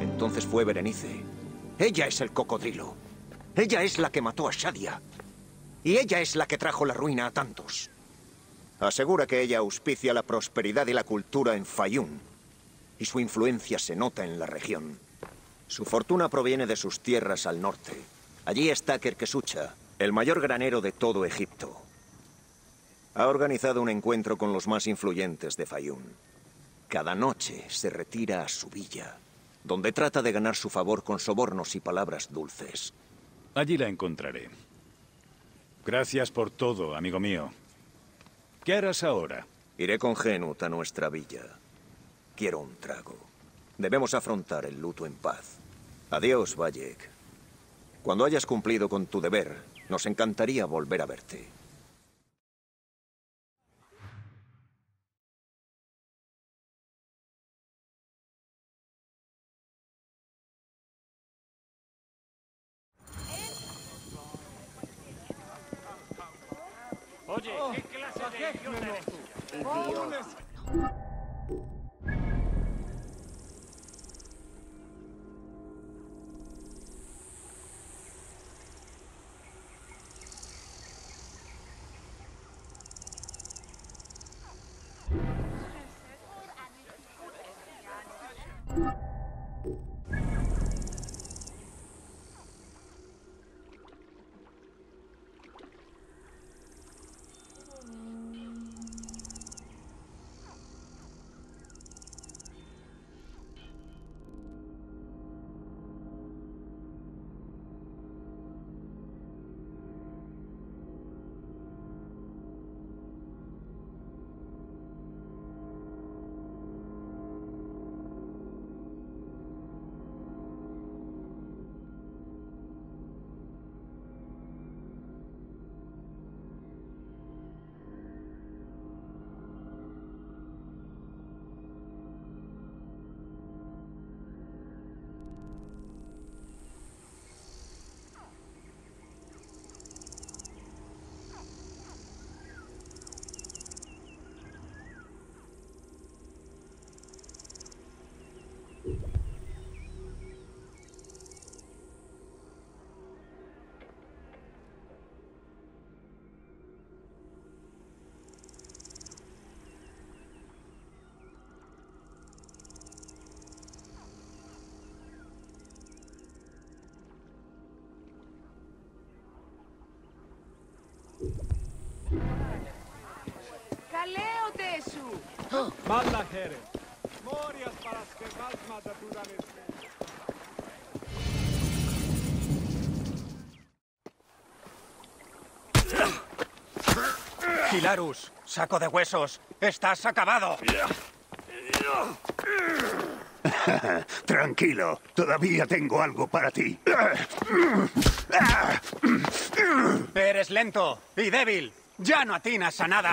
Entonces fue Berenice. Ella es el cocodrilo. Ella es la que mató a Shadia. Y ella es la que trajo la ruina a tantos. Asegura que ella auspicia la prosperidad y la cultura en Fayún. Y su influencia se nota en la región. Su fortuna proviene de sus tierras al norte. Allí está Kerkesucha, el mayor granero de todo Egipto. Ha organizado un encuentro con los más influyentes de Fayún. Cada noche se retira a su villa, donde trata de ganar su favor con sobornos y palabras dulces. Allí la encontraré. Gracias por todo, amigo mío. ¿Qué harás ahora? Iré con Genut a nuestra villa. Quiero un trago. Debemos afrontar el luto en paz. Adiós, Bayek. Cuando hayas cumplido con tu deber, nos encantaría volver a verte. Oye, ¿qué clase de idiota eres tú? Malla. Morias para skevazma da Budanesme. Hilarus, saco de huesos, estás acabado. Tranquilo, todavía tengo algo para ti. Eres lento y débil. Ya no atinas a nada.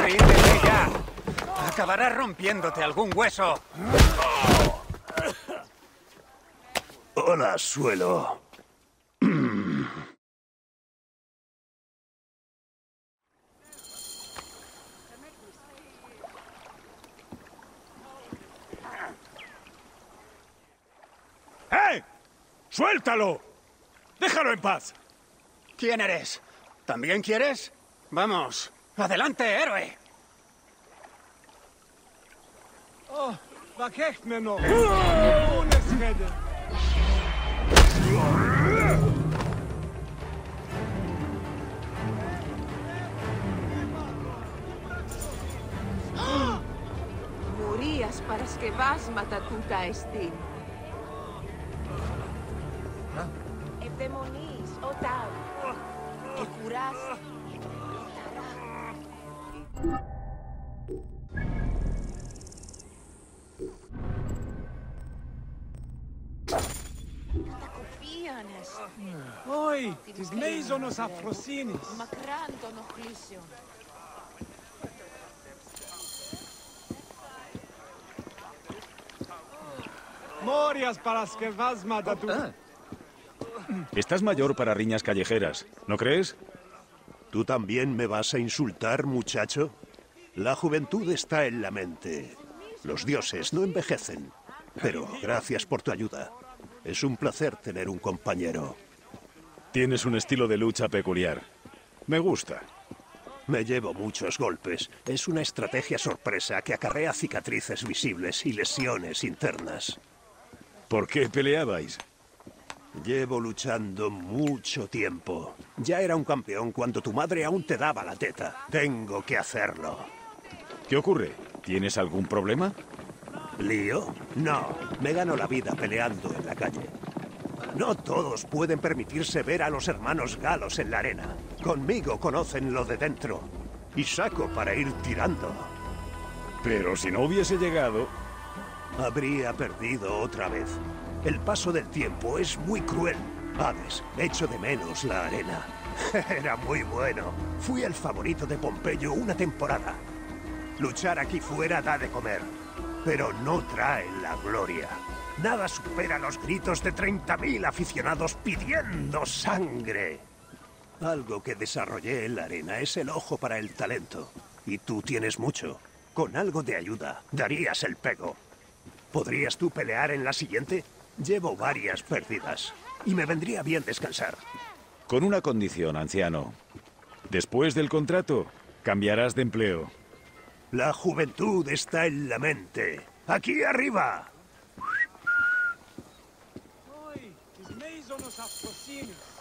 Ríndete ya. Acabarás rompiéndote algún hueso. Hola, suelo. ¡Eh! ¡Suéltalo! ¡Déjalo en paz! ¿Quién eres? ¿También quieres? Vamos, adelante, héroe. Oh, vergecht mir. Morías para que vas matatuta estín. Εστίν. Ευδαιμονείς, όταν. Εκουράς. Oi, τις μέιζονος αφροσύνης. Μακράν των οχλήσεων. Μόριας παρασκευάσματα του. Estás mayor para riñas callejeras, ¿no crees? ¿Tú también me vas a insultar, muchacho? La juventud está en la mente. Los dioses no envejecen. Pero gracias por tu ayuda. Es un placer tener un compañero. Tienes un estilo de lucha peculiar. Me gusta. Me llevo muchos golpes. Es una estrategia sorpresa que acarrea cicatrices visibles y lesiones internas. ¿Por qué peleabais? Llevo luchando mucho tiempo. Ya era un campeón cuando tu madre aún te daba la teta. Tengo que hacerlo. ¿Qué ocurre? ¿Tienes algún problema? ¿Lío? No, me gano la vida peleando en la calle. No todos pueden permitirse ver a los hermanos galos en la arena. Conmigo conocen lo de dentro. Y saco para ir tirando. Pero si no hubiese llegado... Habría perdido otra vez. El paso del tiempo es muy cruel. Hades, echo de menos la arena. Era muy bueno. Fui el favorito de Pompeyo una temporada. Luchar aquí fuera da de comer, pero no trae la gloria. Nada supera los gritos de 30.000 aficionados pidiendo sangre. Algo que desarrollé en la arena es el ojo para el talento. Y tú tienes mucho. Con algo de ayuda, darías el pego. ¿Podrías tú pelear en la siguiente? Llevo varias pérdidas y me vendría bien descansar. Con una condición, anciano. Después del contrato, cambiarás de empleo. La juventud está en la mente. ¡Aquí arriba!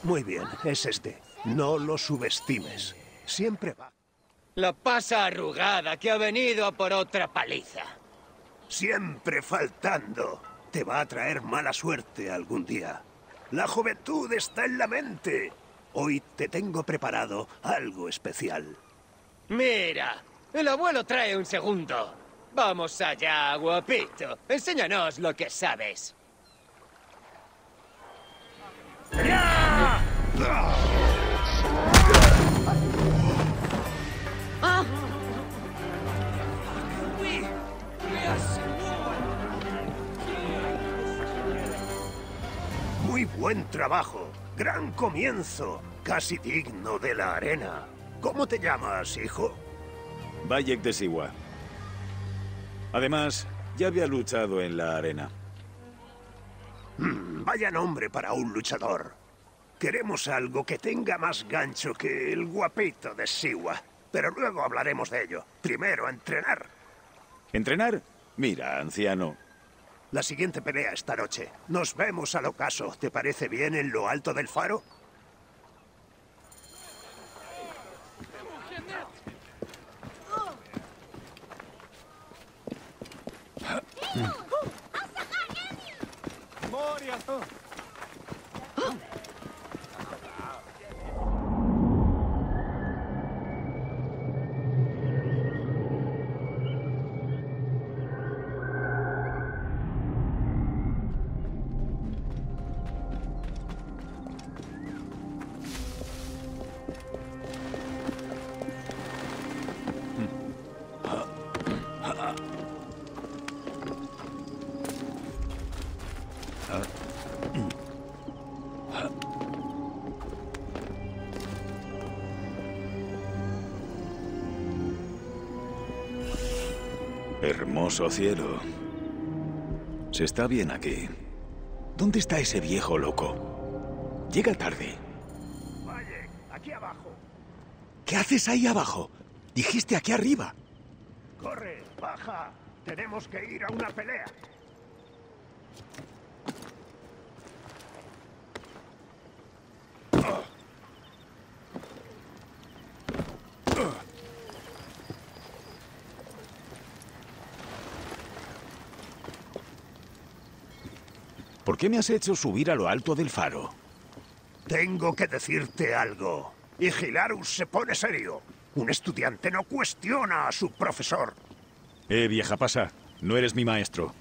Muy bien, es este. No lo subestimes. Siempre va. La pasa arrugada que ha venido a por otra paliza. Siempre faltando. Te va a traer mala suerte algún día. La juventud está en la mente. Hoy te tengo preparado algo especial. Mira, el abuelo trae un segundo. Vamos allá, guapito. Enséñanos lo que sabes. Muy buen trabajo. Gran comienzo. Casi digno de la arena. ¿Cómo te llamas, hijo? Bayek de Siwa. Además, ya había luchado en la arena. Mm, Vaya nombre para un luchador. Queremos algo que tenga más gancho que el guapito de Siwa. Pero luego hablaremos de ello. Primero, entrenar. ¿Entrenar? Mira, anciano. La siguiente pelea esta noche. Nos vemos al ocaso. ¿Te parece bien en lo alto del faro? Hermoso cielo. Se está bien aquí. ¿Dónde está ese viejo loco? Llega tarde. Valle, aquí abajo. ¿Qué haces ahí abajo? Dijiste aquí arriba. Corre, baja. Tenemos que ir a una pelea. ¿Por qué me has hecho subir a lo alto del faro? Tengo que decirte algo. Y Gilarus se pone serio. Un estudiante no cuestiona a su profesor. Eh, vieja pasa. No eres mi maestro.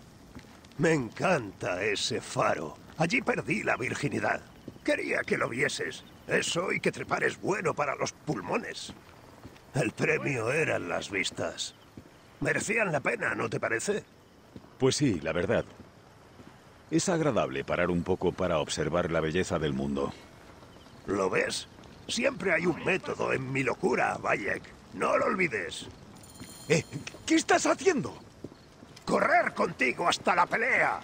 Me encanta ese faro. Allí perdí la virginidad. Quería que lo vieses. Eso y que trepar es bueno para los pulmones. El premio eran las vistas. Merecían la pena, ¿no te parece? Pues sí, la verdad. Es agradable parar un poco para observar la belleza del mundo. ¿Lo ves? Siempre hay un método en mi locura, Bayek. No lo olvides. Eh, ¿Qué estás haciendo? Correr contigo hasta la pelea.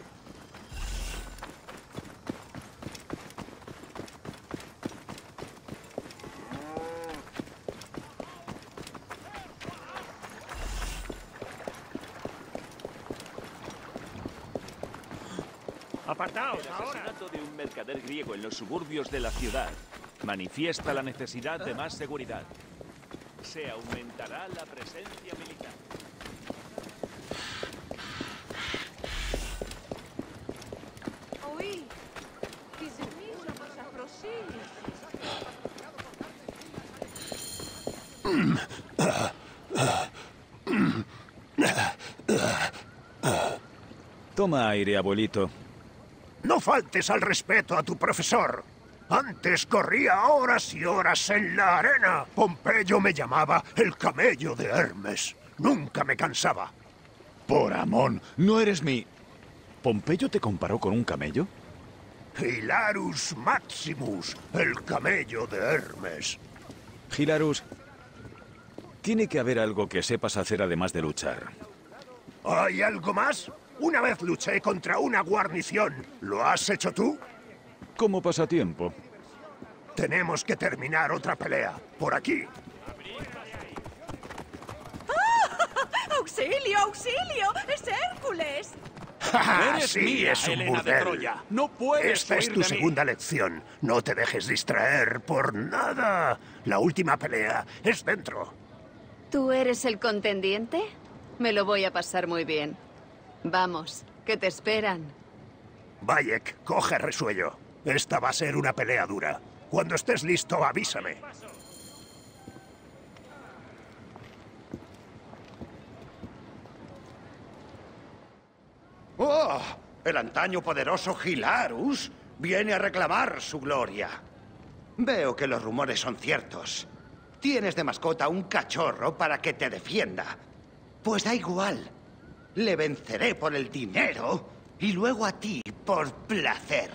el asesinato de un mercader griego en los suburbios de la ciudad manifiesta la necesidad de más seguridad. Se aumentará la presencia militar. Toma aire, abuelito. No faltes al respeto a tu profesor. Antes corría horas y horas en la arena. Pompeyo me llamaba el camello de Hermes. Nunca me cansaba. Por Amón, no eres mi... ¿Pompeyo te comparó con un camello? Hilarus Maximus, el camello de Hermes. Hilarus, tiene que haber algo que sepas hacer además de luchar. ¿Hay algo más? Una vez luché contra una guarnición. ¿Lo has hecho tú? Como pasatiempo. Tenemos que terminar otra pelea. Por aquí. ¡Auxilio, auxilio! ¡Es Hércules! Eres sí, es un burdel. No puedes Esta es tu de mí. segunda lección. No te dejes distraer por nada. La última pelea es dentro. ¿Tú eres el contendiente? Me lo voy a pasar muy bien. Vamos, que te esperan. Bayek, coge resuello. Esta va a ser una pelea dura. Cuando estés listo, avísame. ¡Oh! El antaño poderoso Hilarus viene a reclamar su gloria. Veo que los rumores son ciertos. Tienes de mascota un cachorro para que te defienda. Pues da igual. Le venceré por el dinero y luego a ti por placer.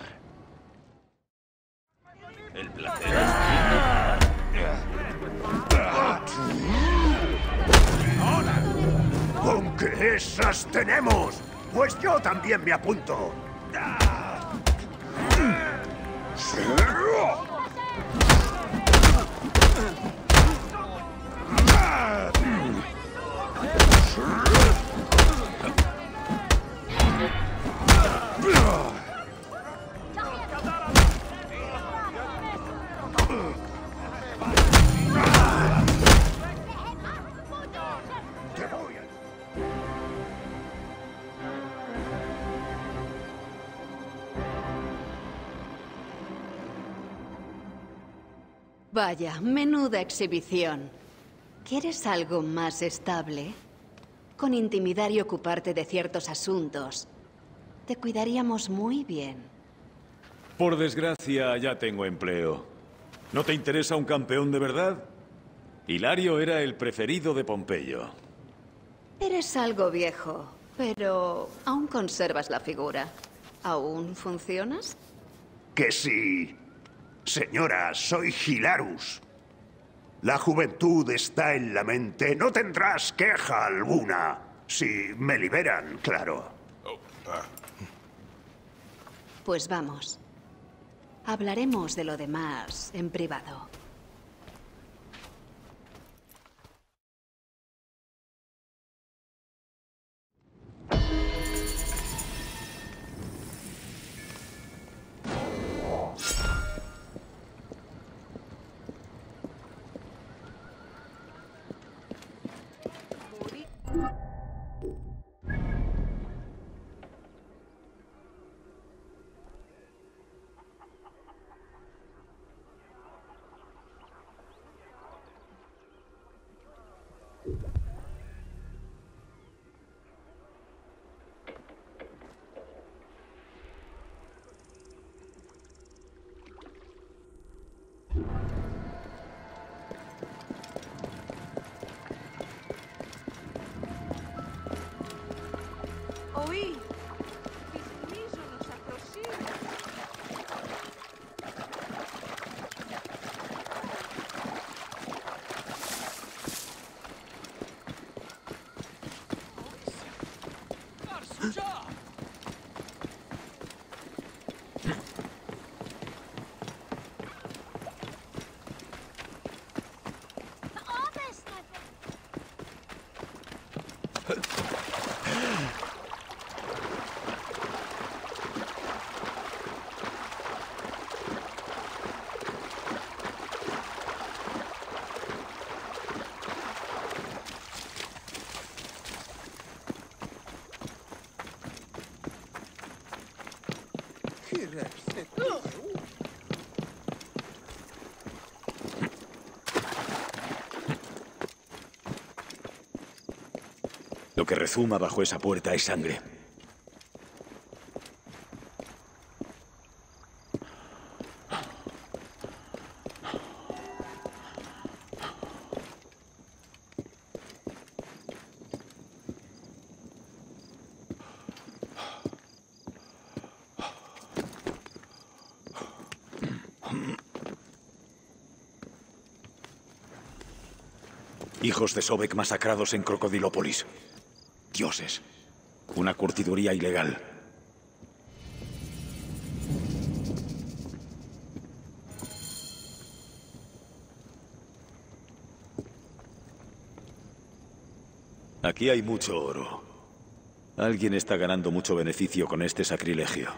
El placer ¿Con qué esas tenemos? Pues yo también me apunto. Te Vaya, menuda exhibición. ¿Quieres algo más estable? Con intimidar y ocuparte de ciertos asuntos, te cuidaríamos muy bien. Por desgracia, ya tengo empleo. ¿No te interesa un campeón de verdad? Hilario era el preferido de Pompeyo. Eres algo viejo, pero aún conservas la figura. ¿Aún funcionas? Que sí. Señora, soy Hilarus. La juventud está en la mente. No tendrás queja alguna. Si me liberan, claro. Pues vamos. Hablaremos de lo demás en privado. Lo que rezuma bajo esa puerta es sangre. Hijos de Sobek masacrados en Crocodilópolis. Dioses. Una curtiduría ilegal. Aquí hay mucho oro. Alguien está ganando mucho beneficio con este sacrilegio.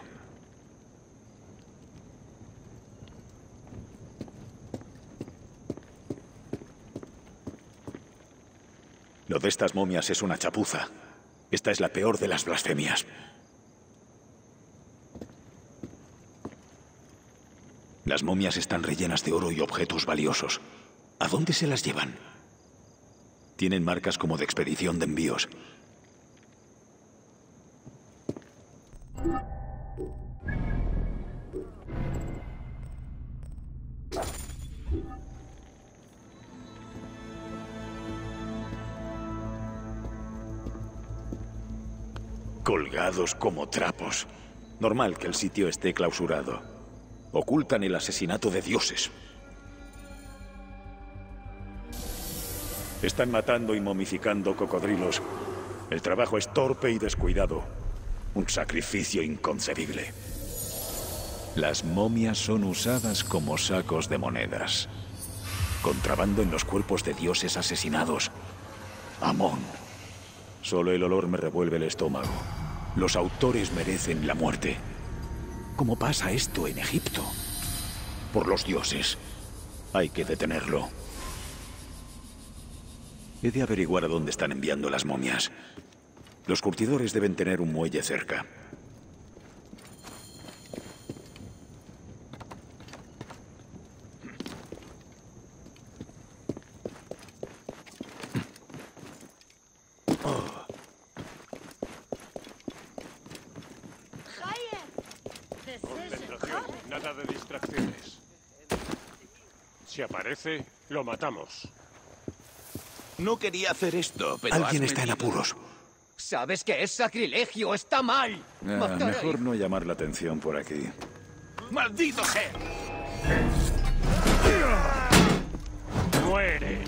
De estas momias es una chapuza. Esta es la peor de las blasfemias. Las momias están rellenas de oro y objetos valiosos. ¿A dónde se las llevan? Tienen marcas como de expedición de envíos. Como trapos. Normal que el sitio esté clausurado. Ocultan el asesinato de dioses. Están matando y momificando cocodrilos. El trabajo es torpe y descuidado. Un sacrificio inconcebible. Las momias son usadas como sacos de monedas. Contrabando en los cuerpos de dioses asesinados. Amón. Solo el olor me revuelve el estómago. Los autores merecen la muerte. ¿Cómo pasa esto en Egipto? Por los dioses. Hay que detenerlo. He de averiguar a dónde están enviando las momias. Los curtidores deben tener un muelle cerca. Nada de distracciones. Si aparece, lo matamos. No quería hacer esto, pero Alguien está en apuros. ¿Sabes que es sacrilegio? ¡Está mal! Ah, mejor no llamar la atención por aquí. ¡Maldito sea! ¡Muere!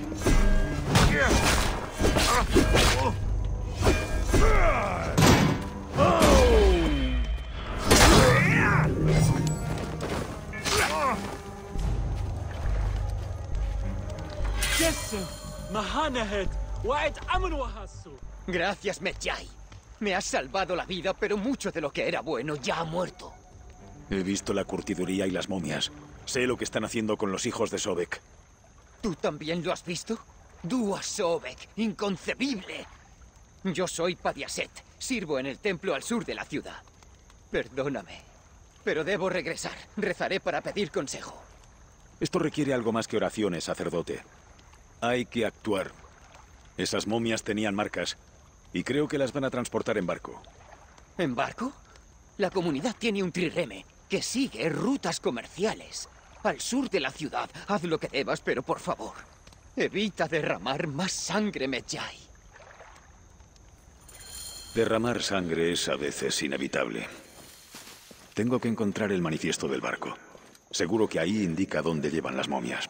Gracias, Medjay. Me has salvado la vida, pero mucho de lo que era bueno ya ha muerto. He visto la curtiduría y las momias. Sé lo que están haciendo con los hijos de Sobek. ¿Tú también lo has visto? Dua Sobek, inconcebible. Yo soy Padiaset. Sirvo en el templo al sur de la ciudad. Perdóname, pero debo regresar. Rezaré para pedir consejo. Esto requiere algo más que oraciones, sacerdote. Hay que actuar. Esas momias tenían marcas. Y creo que las van a transportar en barco. ¿En barco? La comunidad tiene un trireme que sigue rutas comerciales. Al sur de la ciudad. Haz lo que debas, pero por favor, evita derramar más sangre, Medjay. Derramar sangre es a veces inevitable. Tengo que encontrar el manifiesto del barco. Seguro que ahí indica dónde llevan las momias.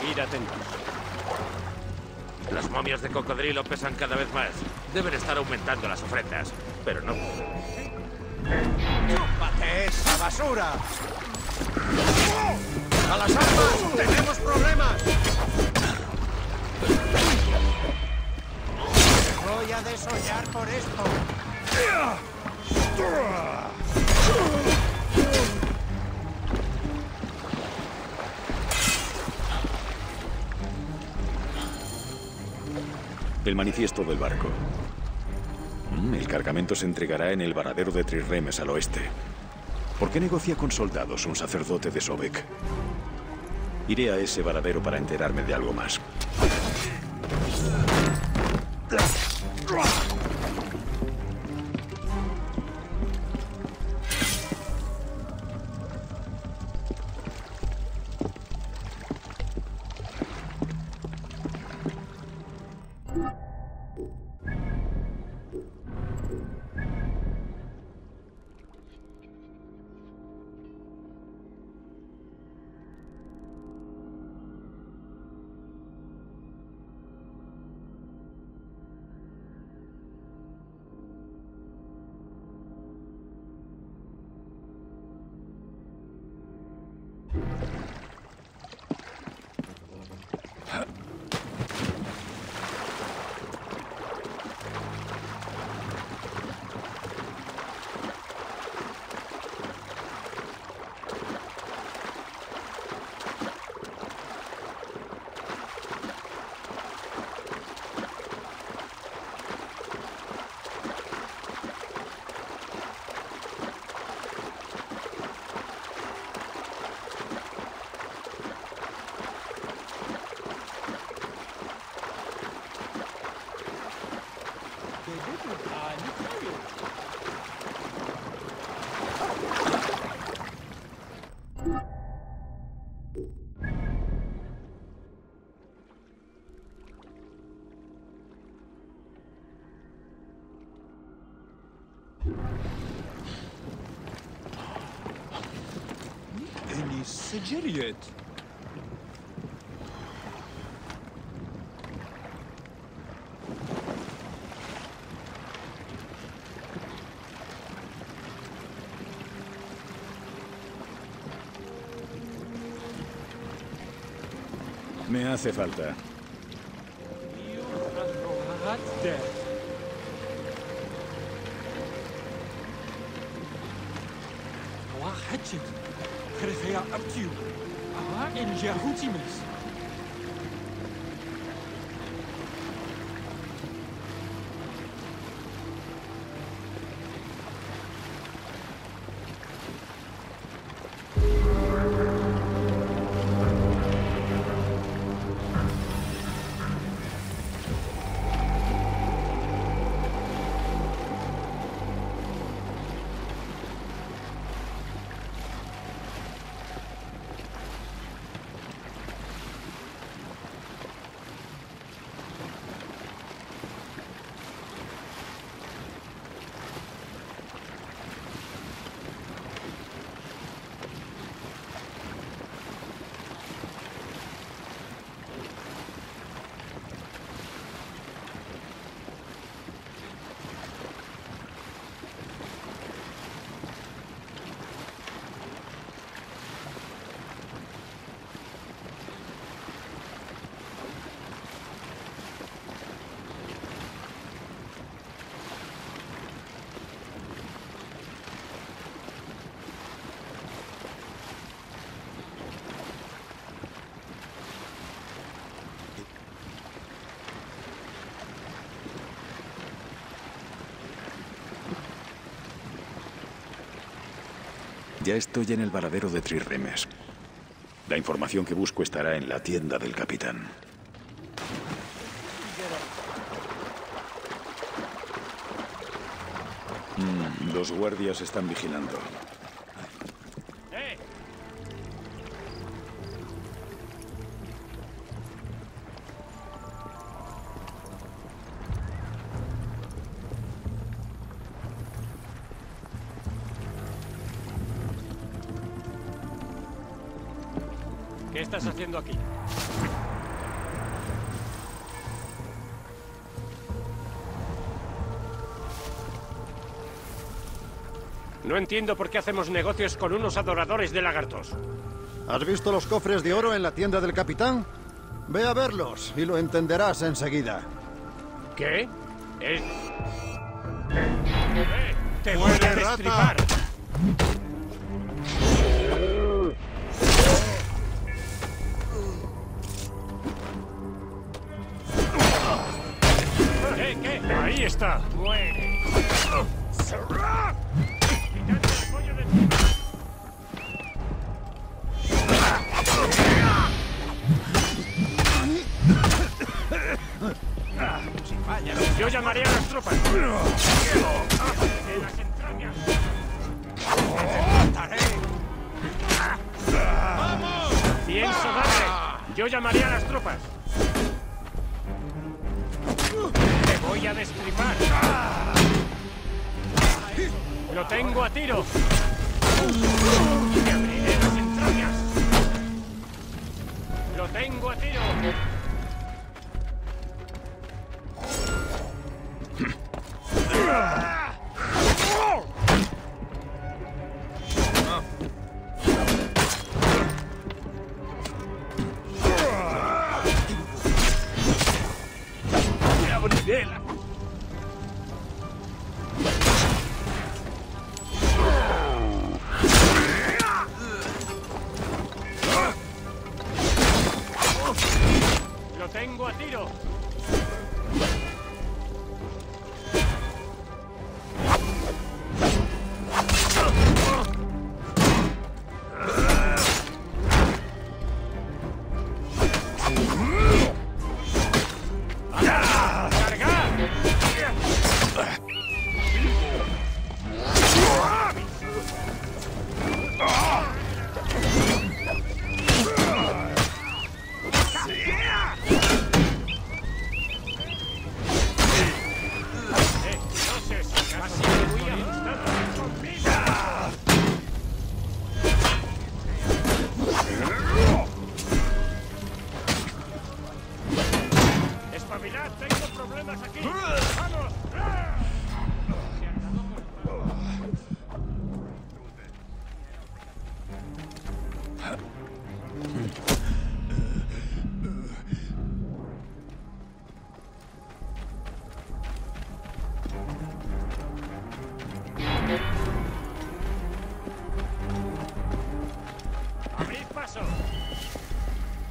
Seguir atentos. Las momias de cocodrilo pesan cada vez más. Deben estar aumentando las ofrendas, pero no. ¡Chúpate esa basura! ¡A las armas! ¡Tenemos problemas! Te voy a desollar por esto. El manifiesto del barco. Mm, El cargamento se entregará en el varadero de Trirremes al oeste. ¿Por qué negocia con soldados un sacerdote de Sobek? Iré a ese varadero para enterarme de algo más. Me hace falta. Ya estoy en el varadero de Trirremes. La información que busco estará en la tienda del capitán. Mm, los guardias están vigilando. ¿Qué estás haciendo aquí? No entiendo por qué hacemos negocios con unos adoradores de lagartos. ¿Has visto los cofres de oro en la tienda del capitán? Ve a verlos y lo entenderás enseguida. ¿Qué? Es... ¡Eh! ¡Te voy a destripar! Está. Yo llamaría a las tropas. ¡Vamos! Pienso darle. Yo llamaría a las tropas. Voy a destripar. Lo tengo a tiro. Te abriré las entrañas. Lo tengo a tiro.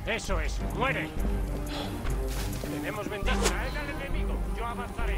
¡Eso es! ¡Muere! Tenemos ventaja. Al enemigo. Yo avanzaré.